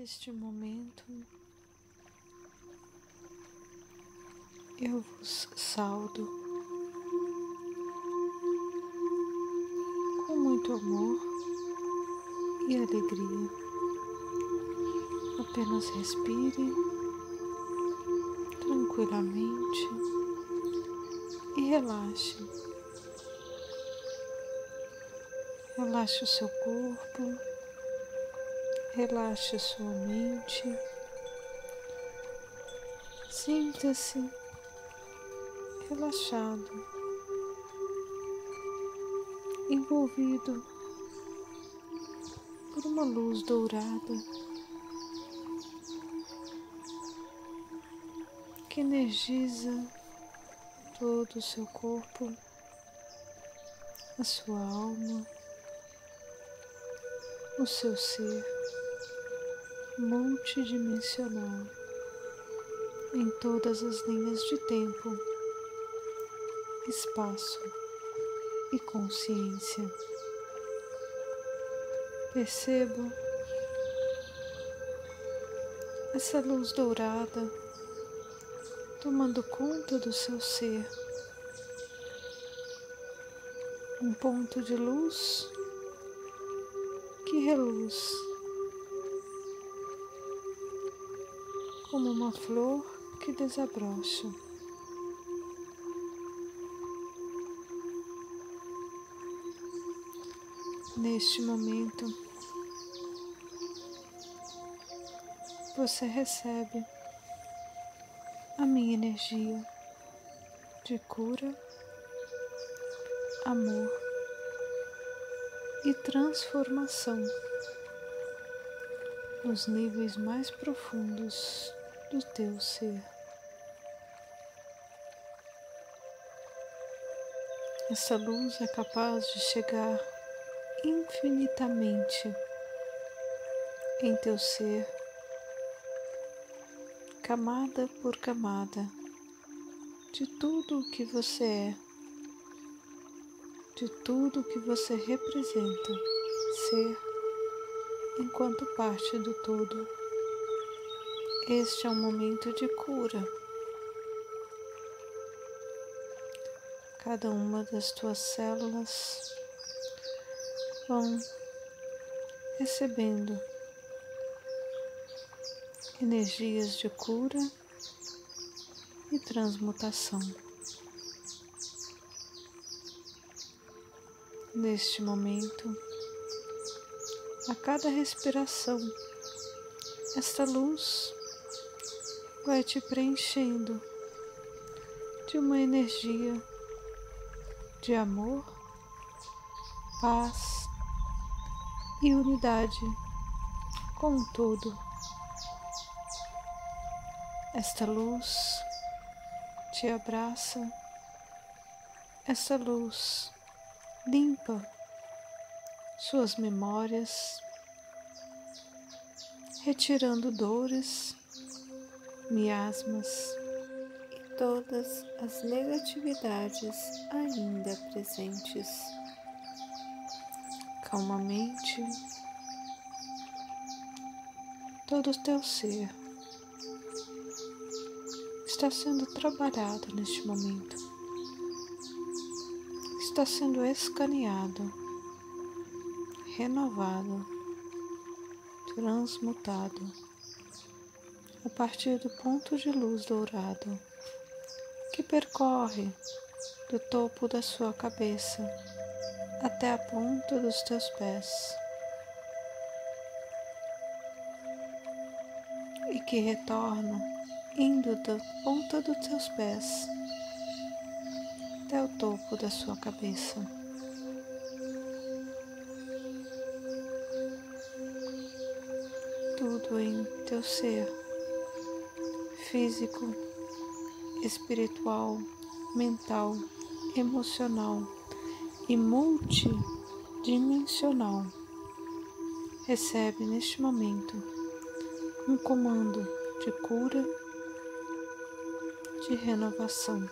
Neste momento, eu vos saldo com muito amor e alegria. Apenas respire tranquilamente e relaxe. Relaxe o seu corpo, relaxe sua mente. Sinta-se relaxado, envolvido por uma luz dourada. Que energiza todo o seu corpo, a sua alma, o seu ser multidimensional em todas as linhas de tempo, espaço e consciência. Percebo essa luz dourada tomando conta do seu ser. Um ponto de luz que reluz como uma flor que desabrocha. Neste momento, você recebe a minha energia de cura, amor e transformação nos níveis mais profundos do teu ser. Essa luz é capaz de chegar infinitamente em teu ser camada por camada, de tudo o que você é, de tudo o que você representa, ser, enquanto parte do todo. Este é um momento de cura. Cada uma das tuas células vão recebendo energias de cura e transmutação. Neste momento, a cada respiração, esta luz vai te preenchendo de uma energia de amor, paz e unidade com o todo. Esta luz te abraça, essa luz limpa suas memórias, retirando dores, miasmas e todas as negatividades ainda presentes. Calmamente, todo o teu ser está sendo trabalhado neste momento, está sendo escaneado, renovado, transmutado a partir do ponto de luz dourado que percorre do topo da sua cabeça até a ponta dos teus pés. E que retorna indo da ponta dos teus pés até o topo da sua cabeça. Tudo em teu ser, físico, espiritual, mental, emocional e multidimensional recebe neste momento um comando de cura de renovação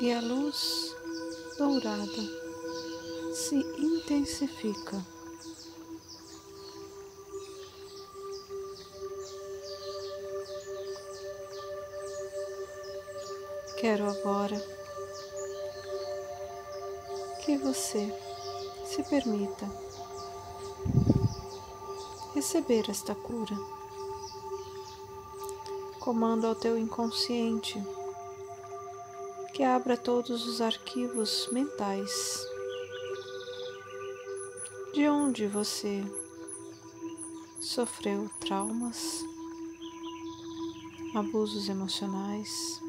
e a luz dourada se intensifica. Quero agora que você se permita receber esta cura. Comando ao teu inconsciente que abra todos os arquivos mentais de onde você sofreu traumas, abusos emocionais,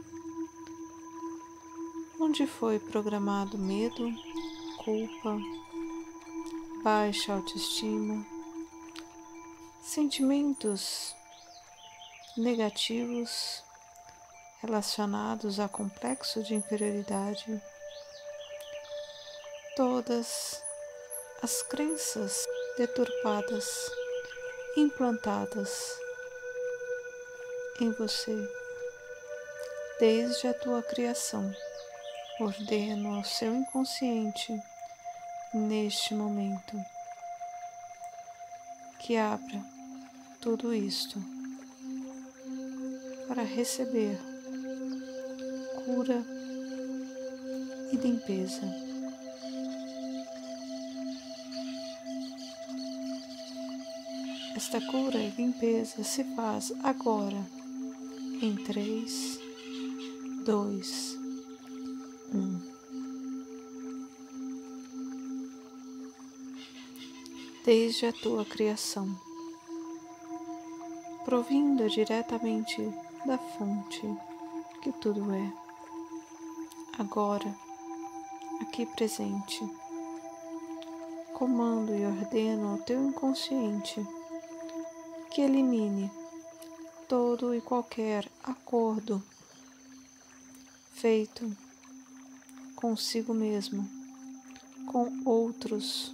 onde foi programado medo, culpa, baixa autoestima, sentimentos negativos relacionados a complexo de inferioridade, todas as crenças deturpadas implantadas em você desde a tua criação. Ordeno ao seu inconsciente neste momento que abra tudo isto para receber cura e limpeza. Esta cura e limpeza se faz agora em 3, 2, 1. Desde a tua criação, provindo diretamente da fonte que tudo é, agora, aqui presente, comando e ordeno ao teu inconsciente que elimine todo e qualquer acordo feito consigo mesmo, com outros,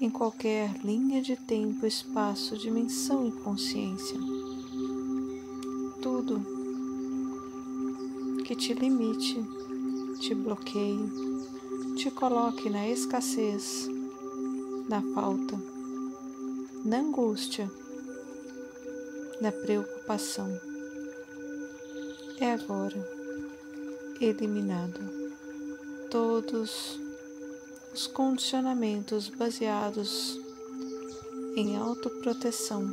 em qualquer linha de tempo, espaço, dimensão e consciência. Tudo que te limite, te bloqueie, te coloque na escassez, na falta na angústia, na preocupação. É agora eliminado todos os condicionamentos baseados em autoproteção,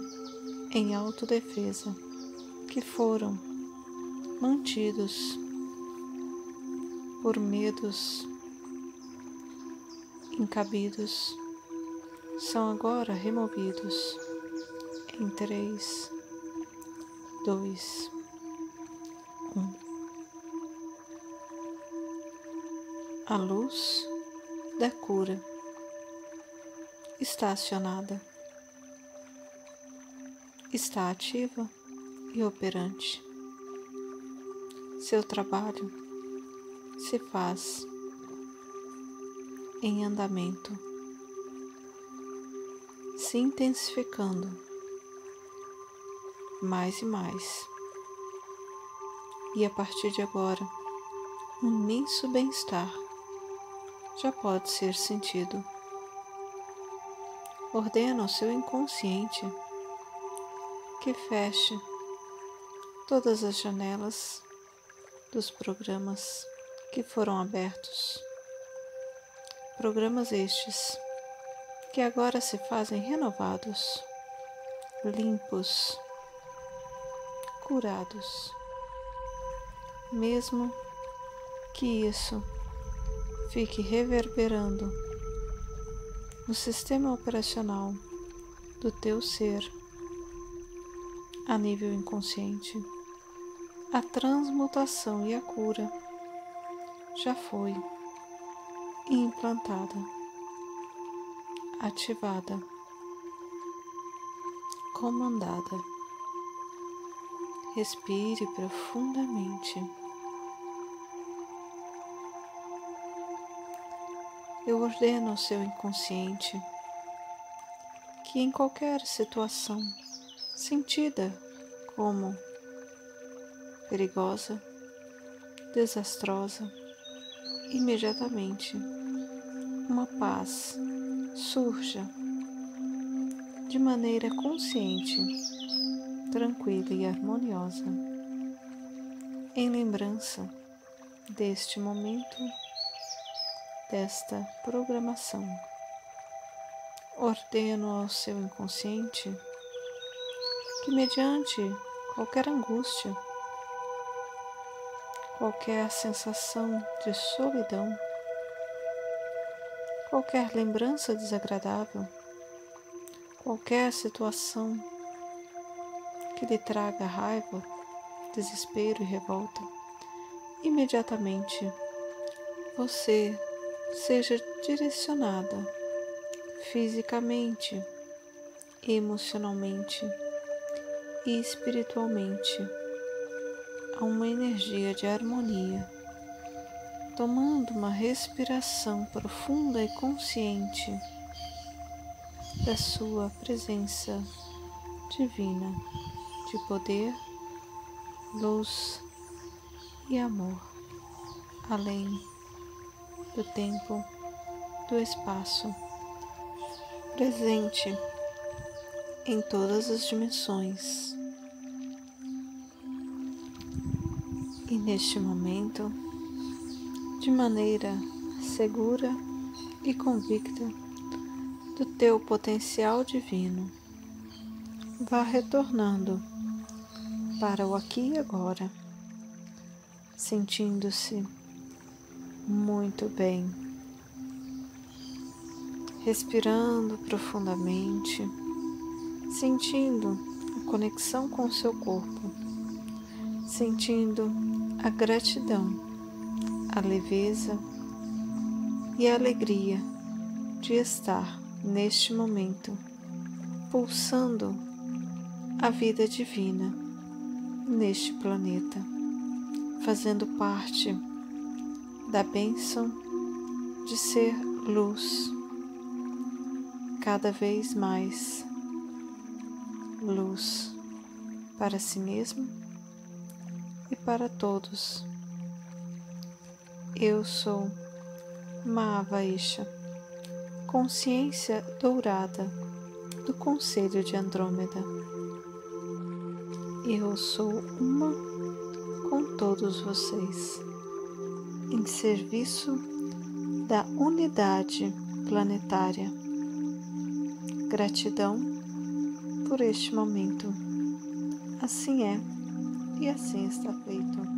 em autodefesa, que foram mantidos por medos encabidos são agora removidos em três, dois, um. A luz da cura está acionada, está ativa e operante. Seu trabalho se faz em andamento se intensificando mais e mais. E a partir de agora, um imenso bem-estar já pode ser sentido. Ordena ao seu inconsciente que feche todas as janelas dos programas que foram abertos. Programas estes que agora se fazem renovados, limpos, curados. Mesmo que isso fique reverberando no sistema operacional do teu ser a nível inconsciente, a transmutação e a cura já foi implantada ativada, comandada. Respire profundamente. Eu ordeno ao seu inconsciente que, em qualquer situação sentida como perigosa, desastrosa, imediatamente uma paz surja de maneira consciente, tranquila e harmoniosa. em lembrança deste momento, desta programação. Ordeno ao seu inconsciente que, mediante qualquer angústia, qualquer sensação de solidão, qualquer lembrança desagradável, qualquer situação que lhe traga raiva, desespero e revolta, imediatamente você seja direcionada fisicamente, emocionalmente e espiritualmente a uma energia de harmonia, tomando uma respiração profunda e consciente da sua presença divina de poder, luz e amor, além do tempo, do espaço, presente em todas as dimensões. E neste momento, de maneira segura e convicta do teu potencial divino, vá retornando para o aqui e agora, sentindo-se muito bem, respirando profundamente, sentindo a conexão com o seu corpo, sentindo a gratidão, a leveza e a alegria de estar neste momento pulsando a vida divina neste planeta, fazendo parte da bênção de ser luz, cada vez mais luz para si mesmo e para todos. Eu sou Mahavaisha, consciência dourada do Conselho de Andrômeda. Eu sou uma com todos vocês, em serviço da unidade planetária. Gratidão por este momento. Assim é e assim está feito.